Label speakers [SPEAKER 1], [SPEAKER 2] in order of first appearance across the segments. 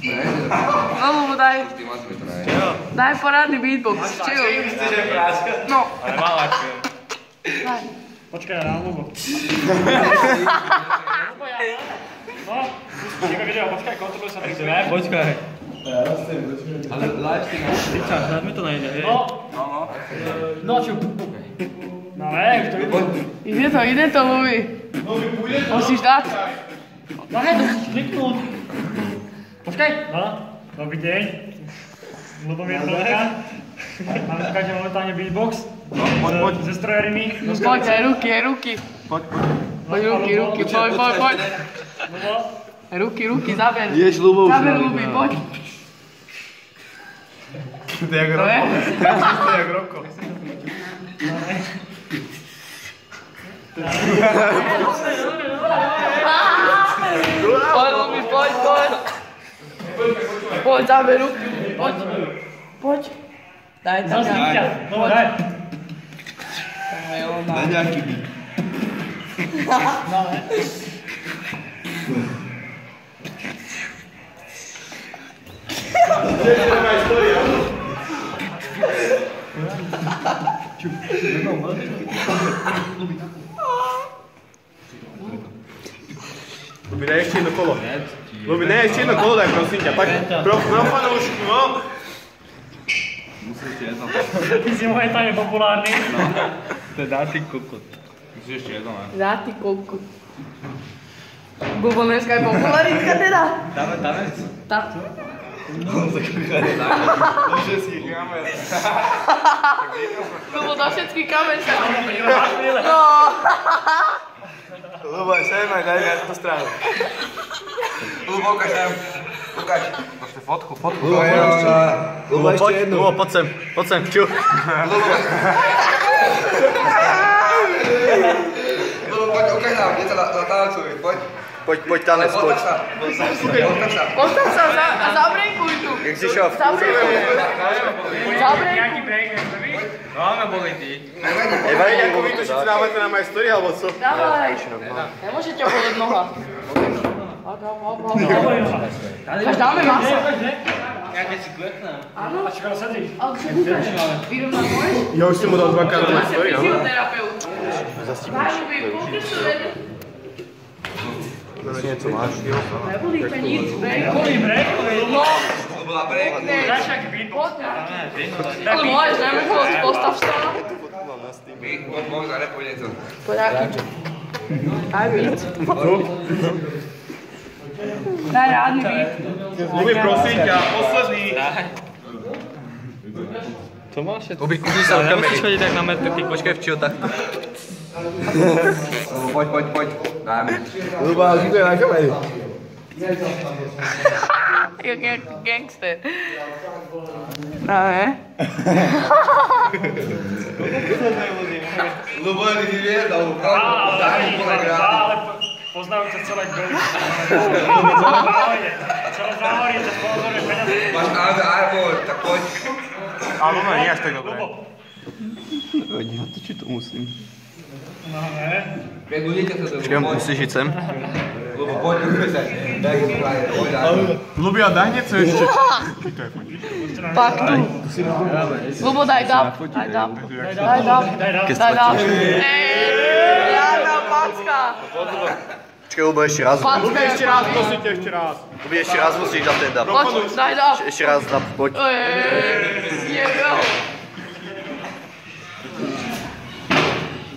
[SPEAKER 1] No,
[SPEAKER 2] Lubo, daj,
[SPEAKER 3] Ty máš mi to ne.
[SPEAKER 2] daj poradný beatbox, chill. No,
[SPEAKER 4] Ale má lačku.
[SPEAKER 2] daj.
[SPEAKER 1] Počkej, já dám Lubo. Lubo, já ne. No, počkej, video, počkej, kontroluj se.
[SPEAKER 4] Takže ne, počkej.
[SPEAKER 3] Ale livestream.
[SPEAKER 4] Tyča, hned mi to nejde. hej.
[SPEAKER 1] No, no, čo? No ne, už to vidím.
[SPEAKER 2] Jde to, jde to, Lubi. Musíš dát.
[SPEAKER 1] No hej, to musíš kliknout. Počkej. No, dobrý deň. Lubomír Počkej! No, dobrý deň. Lubo mi to Máme v každej momentálne beatbox.
[SPEAKER 4] No, poď,
[SPEAKER 1] poď. Ze
[SPEAKER 2] strojerymi. No, poď, aj ruky, aj ruky.
[SPEAKER 4] Poď, poď.
[SPEAKER 2] Poď, ruky, ruky, poď, poď, poď.
[SPEAKER 1] Lubo.
[SPEAKER 2] Ruky, ruky, zaber.
[SPEAKER 4] Ješ, Lubo, už
[SPEAKER 2] zaber. Zaber, poď.
[SPEAKER 4] To je jak
[SPEAKER 2] roko.
[SPEAKER 4] To je jak roko.
[SPEAKER 2] To je jak roko. Pode tá dar, Beru. Pode.
[SPEAKER 1] Pode.
[SPEAKER 2] Dai,
[SPEAKER 1] dai. Não, dai.
[SPEAKER 2] Dai aqui,
[SPEAKER 4] Bi.
[SPEAKER 2] Não,
[SPEAKER 4] é Deixa
[SPEAKER 1] eu mais
[SPEAKER 4] historiando. Tipo, não, mano. Luminéia China Colo. Luminéia China Colo, dai prosim, ja tak. Profna na uškimo.
[SPEAKER 3] Musíš jedno.
[SPEAKER 1] Mislim, ovo je popular
[SPEAKER 4] popularni. Te dati kukut.
[SPEAKER 3] Musíš jedno, ne?
[SPEAKER 2] Dati kukut. Gubomerska je popularinka teda.
[SPEAKER 4] Dame, tanec.
[SPEAKER 2] Ta. Kubo, do všetkých kamer
[SPEAKER 1] câmera.
[SPEAKER 2] Não.
[SPEAKER 4] Lubo, sem, daj na tu stranu.
[SPEAKER 3] Lubo, ukaž sem. Ukaž. Prostě fotku, fotku.
[SPEAKER 4] Lubo, pojď.
[SPEAKER 3] eh,
[SPEAKER 4] Lubo, pojď, Lubo, pojď sem, pojď sem, ču.
[SPEAKER 3] Lubo, pojď, ukaž nám, něco natáčuj, pojď.
[SPEAKER 4] Pojď, pojď tanec, pojď.
[SPEAKER 3] Postav sa. Postav sa.
[SPEAKER 2] Postav sa za, a zabrejkuj tu.
[SPEAKER 4] Jak jsi šel?
[SPEAKER 2] Zabrejkuj. Zabrejkuj.
[SPEAKER 1] Nějaký break, neví?
[SPEAKER 4] Máme bolitý.
[SPEAKER 3] Nevadí.
[SPEAKER 4] Nevadí, jako vy to, že si dáváte na moje story, alebo co?
[SPEAKER 2] Dávaj. Nemôže ťa boleť noha. Hop, hop, hop, hop. Až dáme masa.
[SPEAKER 4] Jak si kleknem.
[SPEAKER 2] Áno,
[SPEAKER 1] A čekal sedíš?
[SPEAKER 2] ale čo kúkaš? Vyrovnať môžeš?
[SPEAKER 4] Já už jsem mu dal dvakrát na
[SPEAKER 2] Máš
[SPEAKER 4] story, no.
[SPEAKER 2] fyzioterapeut. Daj mi, pokryť to jeden.
[SPEAKER 4] Něco máš?
[SPEAKER 2] Nebolí ťa nic, break.
[SPEAKER 1] Kolí break,
[SPEAKER 2] No,
[SPEAKER 1] bola prekne.
[SPEAKER 2] Však Ale môžeš, nemôžeš ho postav
[SPEAKER 3] stále. My, možno,
[SPEAKER 2] nepôjde to. Poďaký. Aj víc. Daj rádny víc.
[SPEAKER 4] Lubi, prosím ťa, posledný. To máš je...
[SPEAKER 3] Lubi, kúži sa v kamery.
[SPEAKER 4] Nemusíš chodiť tak na metru, ty počkaj v čil
[SPEAKER 3] takto. Pojď, pojď, pojď. Dáme.
[SPEAKER 4] Luba, kúži na kamery.
[SPEAKER 2] Jak, jak gangster. No, ne?
[SPEAKER 3] Lubo, když jsi věděl,
[SPEAKER 1] Ale po- poznajú ťa celé. Celé to.
[SPEAKER 3] Máš Alve Arbor, tak pojď.
[SPEAKER 4] Ale ono není až tak dobré.
[SPEAKER 1] Lubo.
[SPEAKER 4] Já točit to musím.
[SPEAKER 1] No ne.
[SPEAKER 3] Pět budíte se to.
[SPEAKER 4] Počkej, musíš jít sem.
[SPEAKER 3] Lubo, pojď, ukaž se. Daj, pojď, daj.
[SPEAKER 4] Lubi, a daj něco ještě.
[SPEAKER 2] Pak tu. Lubo, daj dab. Daj dab. Daj dab.
[SPEAKER 1] Daj dab.
[SPEAKER 2] Daj dab. Ej, Jana, packa.
[SPEAKER 4] Počkej, Lubo, ještě raz.
[SPEAKER 2] Packa ještě raz,
[SPEAKER 4] Prosím tě, ještě raz. Lubi, ještě raz musíš dát ten dab.
[SPEAKER 2] Pojď, daj dab.
[SPEAKER 4] Ještě raz dab, pojď.
[SPEAKER 2] Ej, je, jo.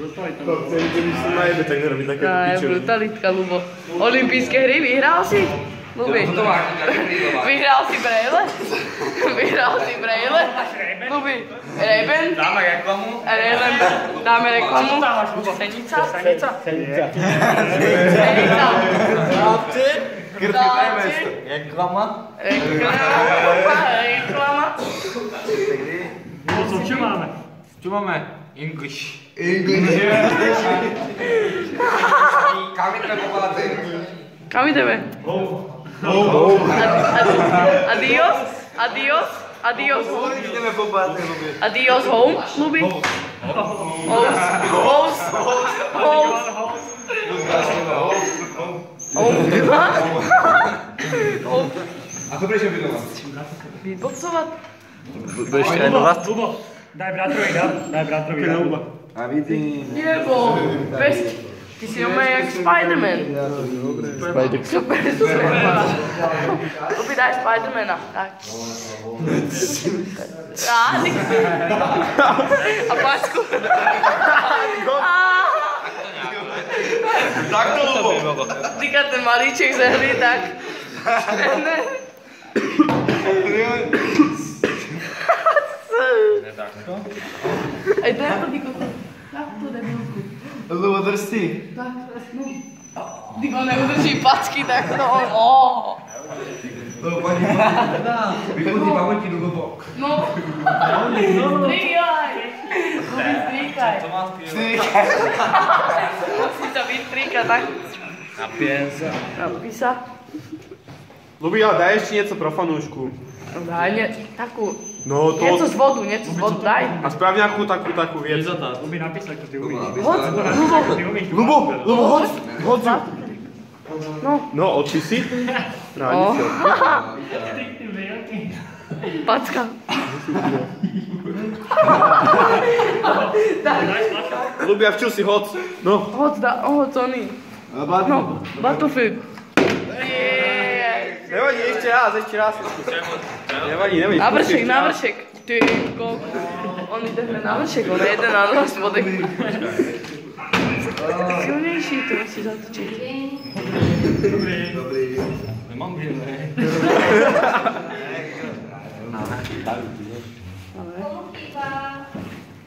[SPEAKER 4] Když se najede, tak nerobí také
[SPEAKER 2] No, je brutalitka, Lubo. Olympijské hry vyhrál si? Lubi. Vyhrál si Braille? Vyhrál si Braille? Lubi. Reben?
[SPEAKER 4] Dáme reklamu.
[SPEAKER 2] Reben. Dáme reklamu.
[SPEAKER 1] Co Lubo?
[SPEAKER 2] Senica?
[SPEAKER 1] Senica.
[SPEAKER 2] Senica.
[SPEAKER 4] Krtý
[SPEAKER 2] Dáči.
[SPEAKER 4] Reklama.
[SPEAKER 2] Reklama. Reklama.
[SPEAKER 1] Lubo, co čo máme?
[SPEAKER 3] Cuma mah English. English. Kami
[SPEAKER 2] tidak mau bahasa Inggris. Kami tidak. Oh.
[SPEAKER 3] Oh. Adios. Adios. Adios.
[SPEAKER 2] Adios home, Lubi. Host. Host. Host. Host.
[SPEAKER 3] A co byś się
[SPEAKER 2] wydobył?
[SPEAKER 1] Beatboxować. Byś się Dai per l'altro video,
[SPEAKER 3] dai per
[SPEAKER 2] l'altro video. Avete... Diego, je Spider-Man? Spider-Man. Super, super. Op Spider-Man Ah, niks meer.
[SPEAKER 4] Apasco. Tako lubo.
[SPEAKER 2] Tikate maliček za hry, tak. Ne. Ej, daj to, Diko. Daj to, debilku.
[SPEAKER 3] Lubo drsný.
[SPEAKER 2] Tak, no. Diko neudrží packy, tak to on... Oh.
[SPEAKER 3] Lubo, pani Vypustí pamäti, Lubo.
[SPEAKER 2] No. Strýkaj. Lubi, strýkaj. Musí sa vystrýkať, tak? Napí sa.
[SPEAKER 4] Lubi, ale daj ešte niečo pro fanúšku.
[SPEAKER 2] Daj takú...
[SPEAKER 4] No to...
[SPEAKER 2] Nieco z vodu, nieco z vodu, daj.
[SPEAKER 4] A sprav nejakú takú, takú vec.
[SPEAKER 1] Lubi, napísať, čo ty umíš.
[SPEAKER 2] Hoď, Lubo.
[SPEAKER 1] Ty umíš.
[SPEAKER 4] Lubo, Lubo, hoď, hoď.
[SPEAKER 2] No.
[SPEAKER 4] No, oči si. No,
[SPEAKER 2] Oh.
[SPEAKER 1] veľký.
[SPEAKER 2] Packa.
[SPEAKER 4] Lubi, a vču si, hoď. No.
[SPEAKER 2] Hoď, da, hoď, Tony. No, Battlefield.
[SPEAKER 4] Nevadí, ešte raz, ešte raz. Nevadí, nevadí.
[SPEAKER 2] Navršek, navršek. Ty, koľko. On ide hneď navršek, on je jeden na nos vodek. Silnejší, to musí zatočiť.
[SPEAKER 1] Nemám brýle.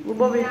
[SPEAKER 2] Lubovi.